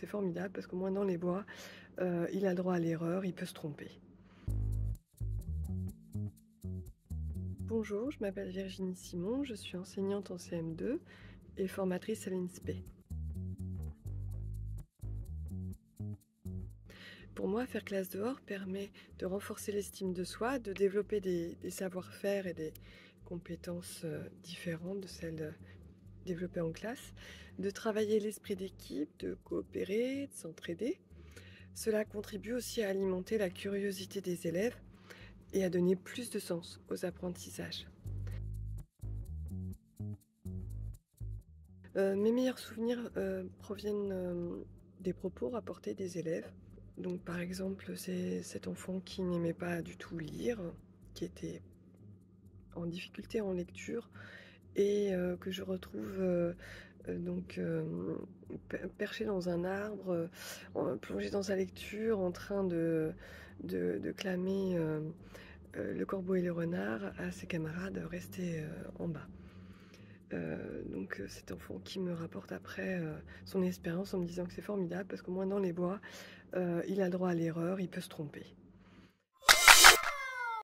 c'est formidable parce qu'au moins dans les bois, euh, il a droit à l'erreur, il peut se tromper. Bonjour, je m'appelle Virginie Simon, je suis enseignante en CM2 et formatrice à l'INSPE. Pour moi, faire classe dehors permet de renforcer l'estime de soi, de développer des, savoir-faire et des compétences euh, différentes de celles développées en classe, de travailler l'esprit d'équipe, de coopérer, de s'entraider. Cela contribue aussi à alimenter la curiosité des élèves et à donner plus de sens aux apprentissages. Euh, mes meilleurs souvenirs euh, proviennent des propos rapportés des élèves donc par exemple, c'est cet enfant qui n'aimait pas du tout lire, qui était en difficulté en lecture et euh, que je retrouve euh, euh, donc perché dans un arbre, plongé dans sa lecture, en train de, clamer le corbeau et le renard à ses camarades restés en bas. Donc cet enfant qui me rapporte après son expérience en me disant que c'est formidable parce qu'au moins dans les bois, il a droit à l'erreur, il peut se tromper.